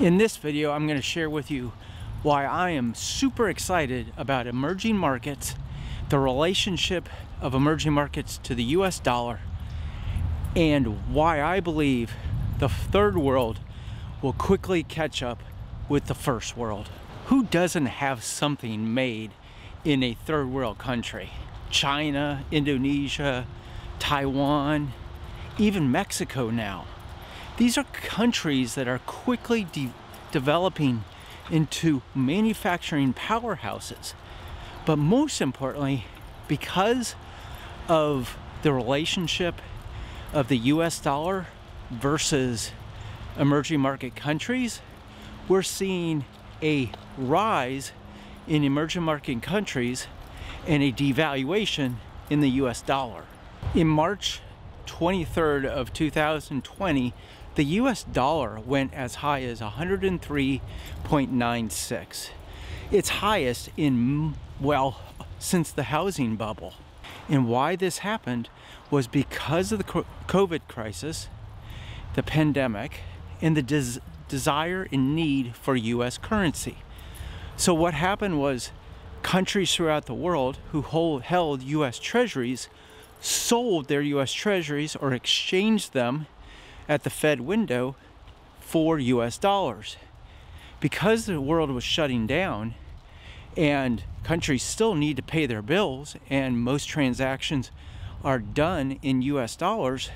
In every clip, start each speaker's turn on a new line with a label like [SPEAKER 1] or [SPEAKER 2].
[SPEAKER 1] In this video, I'm going to share with you why I am super excited about emerging markets, the relationship of emerging markets to the US dollar, and why I believe the third world will quickly catch up with the first world. Who doesn't have something made in a third world country? China, Indonesia, Taiwan, even Mexico now. These are countries that are quickly de developing into manufacturing powerhouses. But most importantly, because of the relationship of the US dollar versus emerging market countries, we're seeing a rise in emerging market countries and a devaluation in the US dollar. In March 23rd of 2020, the US dollar went as high as 103.96. Its highest in, well, since the housing bubble. And why this happened was because of the COVID crisis, the pandemic, and the des desire and need for US currency. So what happened was countries throughout the world who hold, held US treasuries sold their US treasuries or exchanged them at the Fed window for US dollars. Because the world was shutting down and countries still need to pay their bills and most transactions are done in US dollars,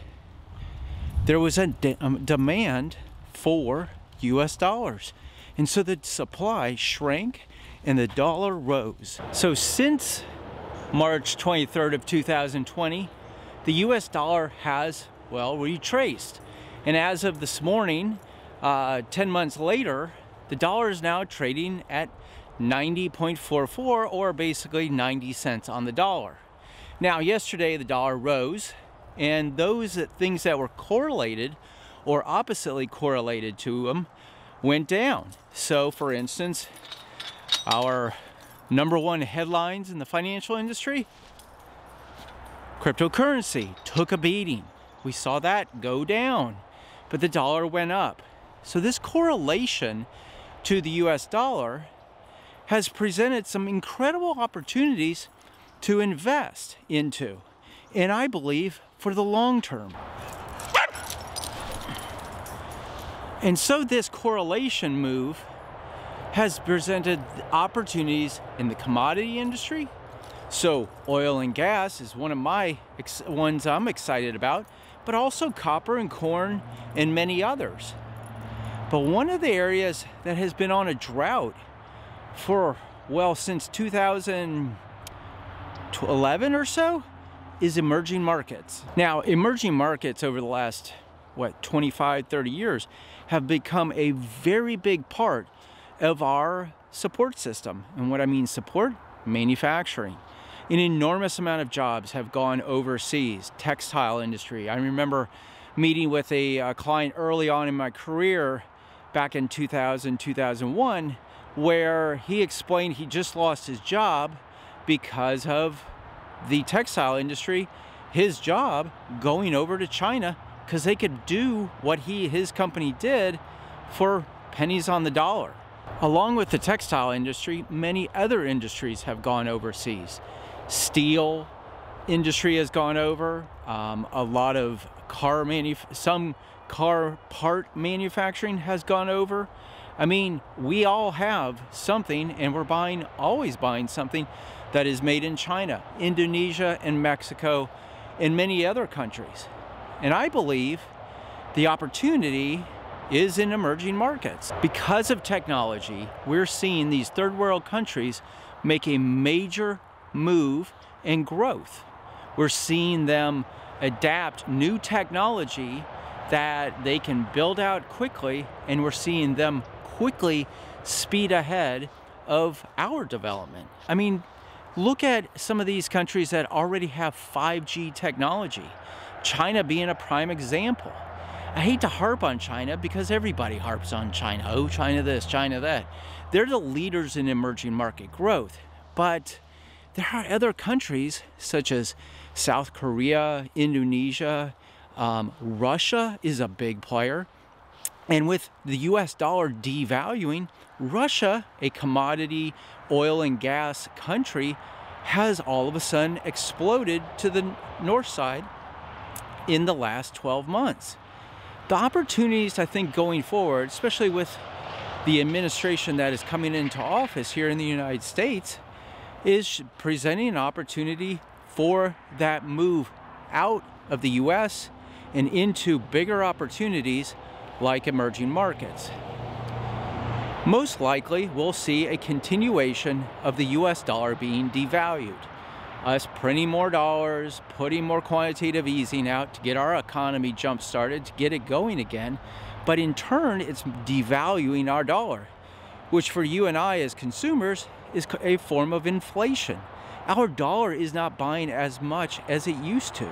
[SPEAKER 1] there was a de um, demand for US dollars. And so the supply shrank and the dollar rose. So since March 23rd of 2020, the US dollar has, well, retraced. And as of this morning, uh, 10 months later, the dollar is now trading at 90.44 or basically 90 cents on the dollar. Now, yesterday the dollar rose and those things that were correlated or oppositely correlated to them went down. So for instance, our number one headlines in the financial industry, cryptocurrency took a beating. We saw that go down but the dollar went up. So this correlation to the US dollar has presented some incredible opportunities to invest into. And I believe for the long term. And so this correlation move has presented opportunities in the commodity industry. So oil and gas is one of my ones I'm excited about but also copper and corn and many others. But one of the areas that has been on a drought for, well, since 2011 or so is emerging markets. Now, emerging markets over the last, what, 25, 30 years have become a very big part of our support system. And what I mean support, manufacturing an enormous amount of jobs have gone overseas, textile industry. I remember meeting with a, a client early on in my career back in 2000, 2001, where he explained he just lost his job because of the textile industry, his job going over to China because they could do what he his company did for pennies on the dollar. Along with the textile industry, many other industries have gone overseas steel industry has gone over. Um, a lot of car manuf some car part manufacturing has gone over. I mean, we all have something and we're buying, always buying something that is made in China, Indonesia and Mexico and many other countries. And I believe the opportunity is in emerging markets. Because of technology, we're seeing these third world countries make a major move and growth. We're seeing them adapt new technology that they can build out quickly and we're seeing them quickly speed ahead of our development. I mean, look at some of these countries that already have 5G technology. China being a prime example. I hate to harp on China because everybody harps on China. Oh, China this, China that. They're the leaders in emerging market growth. But there are other countries such as South Korea, Indonesia, um, Russia is a big player. And with the US dollar devaluing, Russia, a commodity oil and gas country, has all of a sudden exploded to the north side in the last 12 months. The opportunities, I think, going forward, especially with the administration that is coming into office here in the United States, is presenting an opportunity for that move out of the US and into bigger opportunities like emerging markets. Most likely, we'll see a continuation of the US dollar being devalued. Us printing more dollars, putting more quantitative easing out to get our economy jump started, to get it going again. But in turn, it's devaluing our dollar, which for you and I as consumers is a form of inflation. Our dollar is not buying as much as it used to.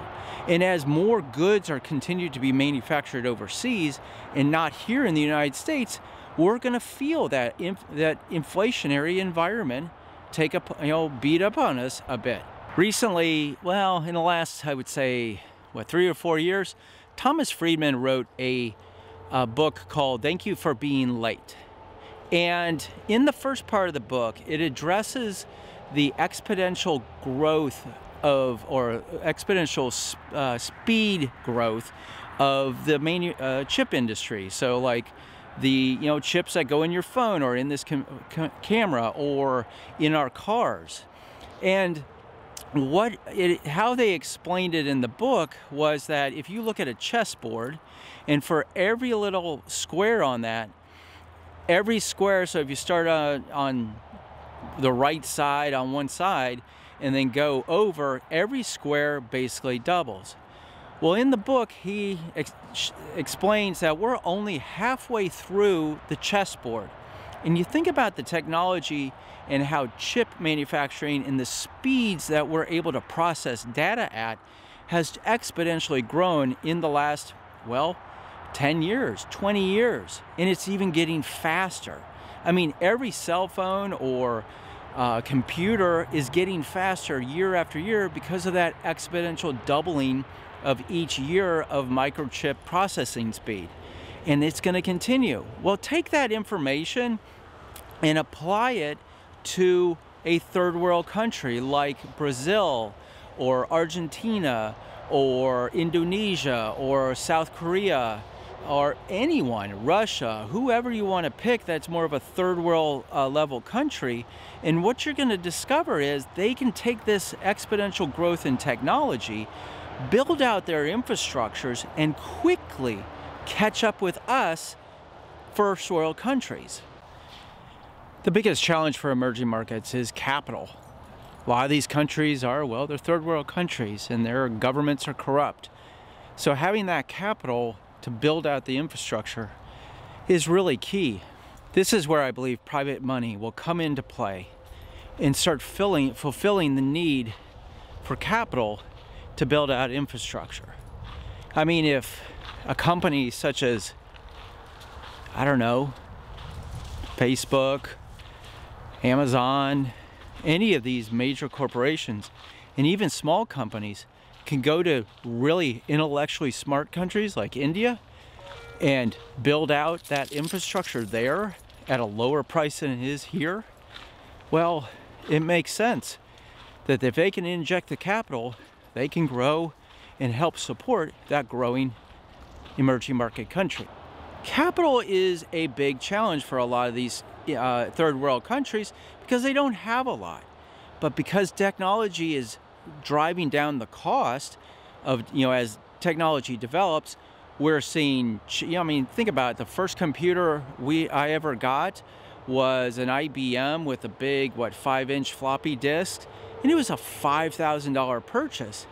[SPEAKER 1] And as more goods are continued to be manufactured overseas and not here in the United States, we're going to feel that inf that inflationary environment take up, you know, beat up on us a bit. Recently, well, in the last, I would say, what, three or four years, Thomas Friedman wrote a, a book called Thank You for Being Late. And in the first part of the book, it addresses the exponential growth of, or exponential uh, speed growth of the main uh, chip industry. So like the you know chips that go in your phone or in this camera or in our cars. And what it, how they explained it in the book was that if you look at a chessboard and for every little square on that every square, so if you start on, on the right side on one side and then go over, every square basically doubles. Well, in the book, he ex explains that we're only halfway through the chessboard. And you think about the technology and how chip manufacturing and the speeds that we're able to process data at has exponentially grown in the last, well, 10 years, 20 years, and it's even getting faster. I mean, every cell phone or uh, computer is getting faster year after year because of that exponential doubling of each year of microchip processing speed. And it's going to continue. Well, take that information and apply it to a third world country like Brazil or Argentina or Indonesia or South Korea or anyone, Russia, whoever you want to pick that's more of a third world uh, level country. And what you're going to discover is they can take this exponential growth in technology, build out their infrastructures, and quickly catch up with us, first world countries. The biggest challenge for emerging markets is capital. A lot of these countries are, well, they're third world countries and their governments are corrupt. So having that capital to build out the infrastructure is really key. This is where I believe private money will come into play and start filling, fulfilling the need for capital to build out infrastructure. I mean, if a company such as, I don't know, Facebook, Amazon, any of these major corporations, and even small companies can go to really intellectually smart countries like India and build out that infrastructure there at a lower price than it is here, well, it makes sense that if they can inject the capital, they can grow and help support that growing emerging market country. Capital is a big challenge for a lot of these uh, third world countries because they don't have a lot. But because technology is driving down the cost of, you know, as technology develops, we're seeing, you know, I mean, think about it. The first computer we I ever got was an IBM with a big, what, five inch floppy disk, and it was a $5,000 purchase.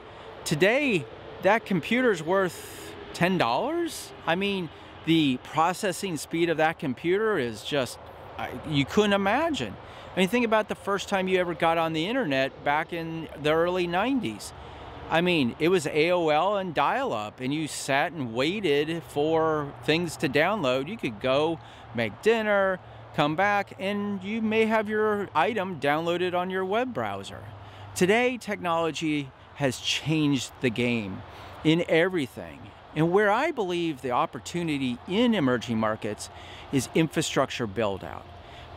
[SPEAKER 1] Today, that computer's worth $10. I mean, the processing speed of that computer is just, you couldn't imagine. I mean, think about the first time you ever got on the internet back in the early 90s. I mean, it was AOL and dial up, and you sat and waited for things to download. You could go make dinner, come back, and you may have your item downloaded on your web browser. Today, technology has changed the game in everything. And where I believe the opportunity in emerging markets is infrastructure build out.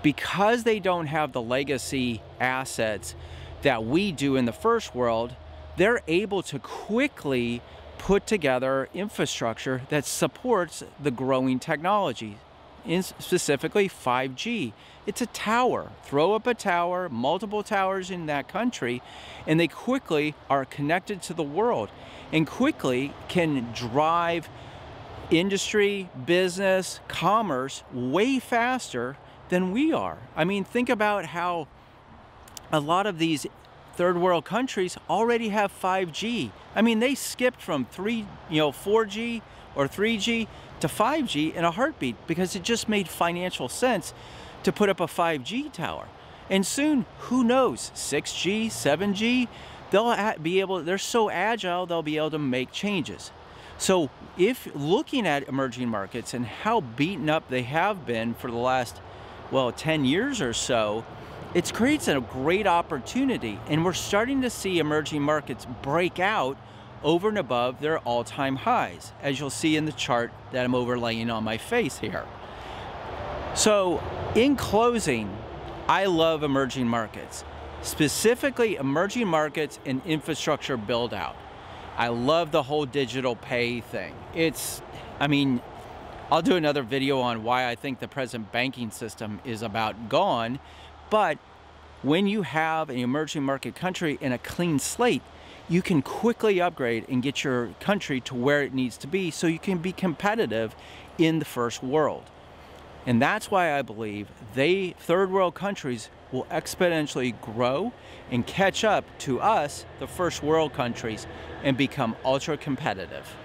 [SPEAKER 1] Because they don't have the legacy assets that we do in the first world, they're able to quickly put together infrastructure that supports the growing technology, in specifically 5G. It's a tower. Throw up a tower, multiple towers in that country, and they quickly are connected to the world and quickly can drive industry, business, commerce way faster than we are. I mean, think about how a lot of these third world countries already have 5G. I mean, they skipped from 3, you know, 4G or 3G to 5G in a heartbeat because it just made financial sense to put up a 5G tower. And soon, who knows, 6G, 7G, they'll be able, they're so agile, they'll be able to make changes. So if looking at emerging markets and how beaten up they have been for the last, well, 10 years or so, it creates a great opportunity. And we're starting to see emerging markets break out over and above their all-time highs, as you'll see in the chart that I'm overlaying on my face here. So in closing, I love emerging markets, specifically emerging markets and infrastructure build out. I love the whole digital pay thing. It's, I mean, I'll do another video on why I think the present banking system is about gone, but when you have an emerging market country in a clean slate, you can quickly upgrade and get your country to where it needs to be so you can be competitive in the first world. And that's why I believe they, third world countries, will exponentially grow and catch up to us, the first world countries, and become ultra competitive.